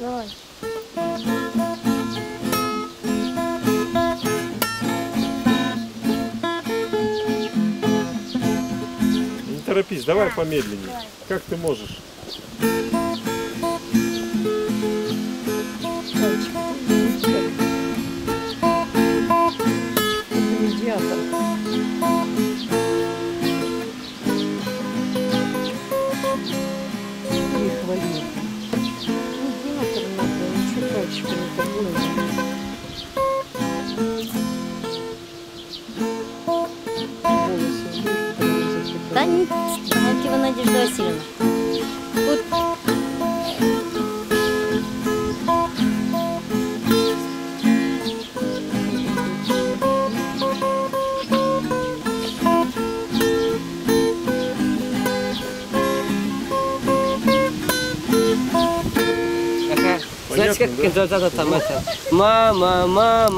Ноль. Не торопись, давай да. помедленнее. Давай. Как ты можешь? Медиатор. Да Надежда Васильевна. Вот Ага. Знаете, как Понятно, да? когда-то там это, мама, мама.